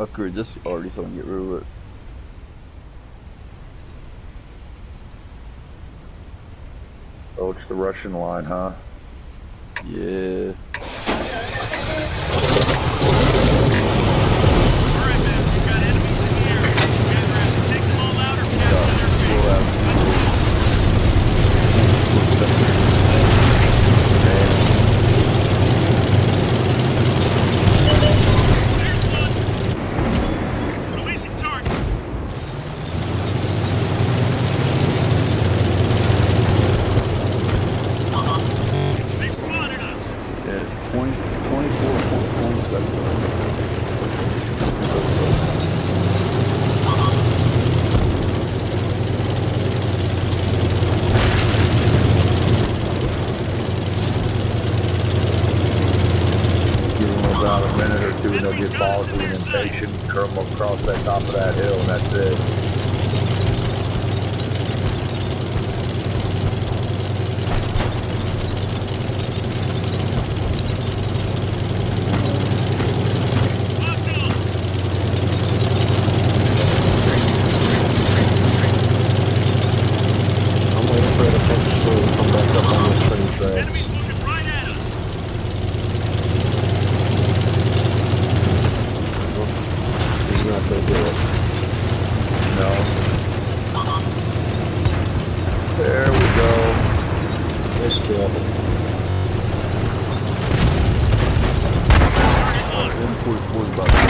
Fucker, just already someone get rid of it. Oh, it's the Russian line, huh? Yeah. They'll get ballsy and impatient, come across that top of that hill and that's it. I'm waiting for it to finish so we can come back up on the train tracks. He's not gonna do it. No. There we go. This kill. M44 is about to go.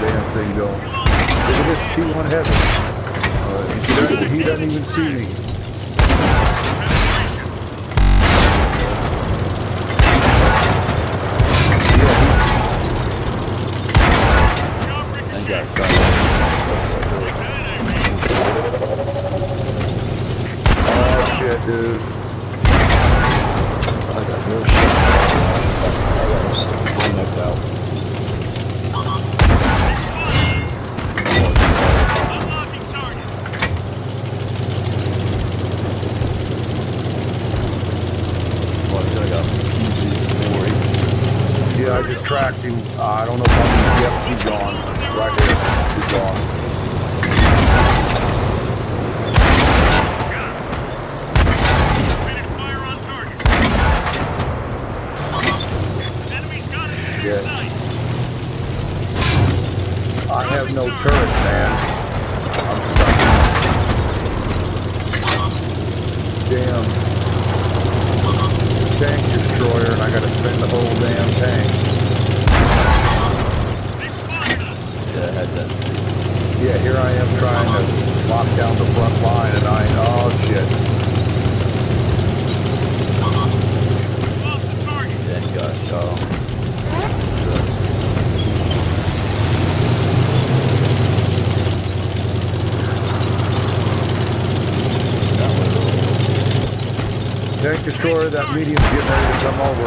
That thing going. Look at this T1 heavy. Uh, he doesn't even see me. Shit, dude. I got no shit. I got neck out. I got PG40. Yeah, I just tracked him. Uh, I don't know if I'm yep, he's gone. Right here. He's gone. Yeah. I have no turret, man. I'm stuck. Damn. Tank destroyer, and I gotta spin the whole damn tank. Yeah, I. Yeah, here I am trying to lock down the front line, and I, oh shit. Yeah, he got shot. Tank destroyer, that medium's getting ready to come over.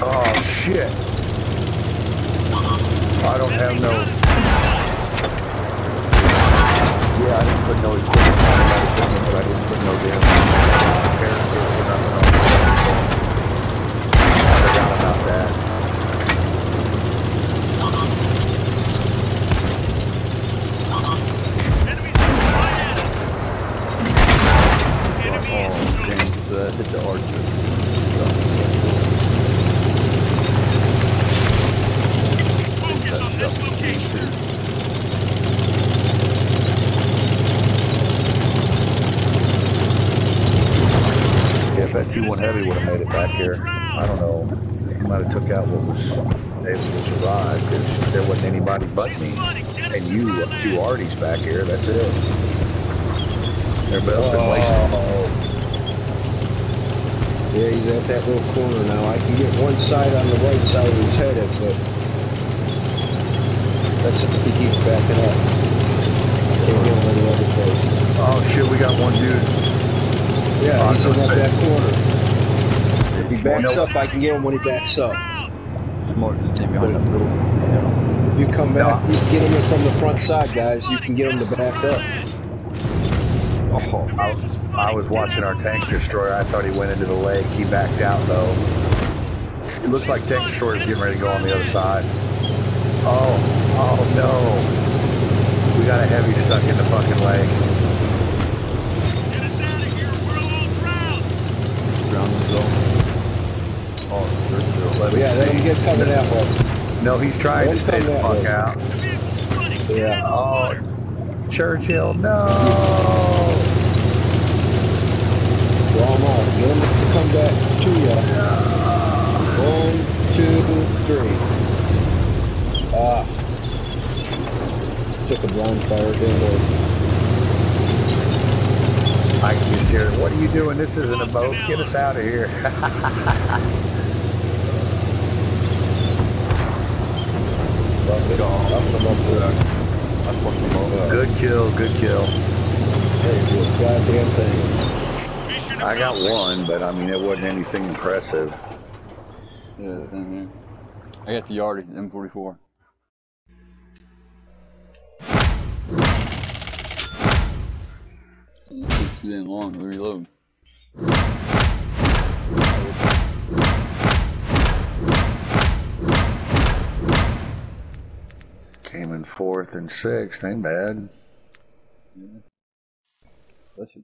Oh shit. I don't have no. Yeah, I didn't put no equipment on equipment, but I didn't put no damn character or nothing on it. I forgot about that. Oh, damn, 'cause, uh, hit the archer. Focus on this location. Yeah, if that T1 Heavy would have made it back here, I don't know. He might have took out what was able to survive because there wasn't anybody but me and you, two Arties back here. That's it. Everybody else been wasted. Yeah, he's at that little corner now. I can get one side on the right side of his head, but that's if he keeps backing up. Can't get him any other places. Oh shit, we got one dude. Yeah, was he's in gonna that back corner. If he backs No. up, I can get him when he backs up. Smart to stay behind that little. You come back, No. you get him in from the front side, guys. You can get him to back up. Oh, I, I was watching our tank destroyer. I thought he went into the lake. He backed out though. It looks like tank destroyer's getting ready to go on the other side. Oh, oh no. We got a heavy stuck in the fucking lake. ground low. Oh. Let me Yeah, let him get coming that way. No, he's trying to stay the fuck way. out. Yeah. Oh, Churchill, no. Him to come back to you. One, two, three. Ah. Took a blind fire, didn't. I can just hear, what are you doing? This isn't a boat. Get us out of here. Good kill, good kill. Hey, a goddamn thing. I got one, but I mean, it wasn't anything impressive. Yeah, same here. I got the yardie, M44. It's damn long reload. Came in fourth and sixth, ain't bad. Should